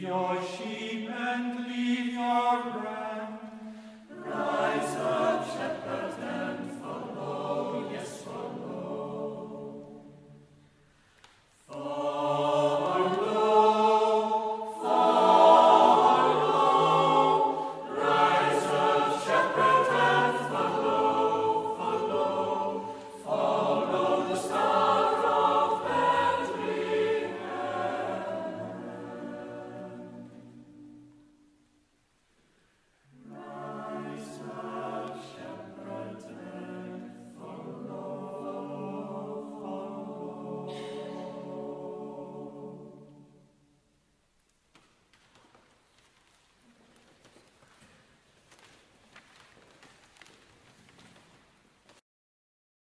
Yoshi.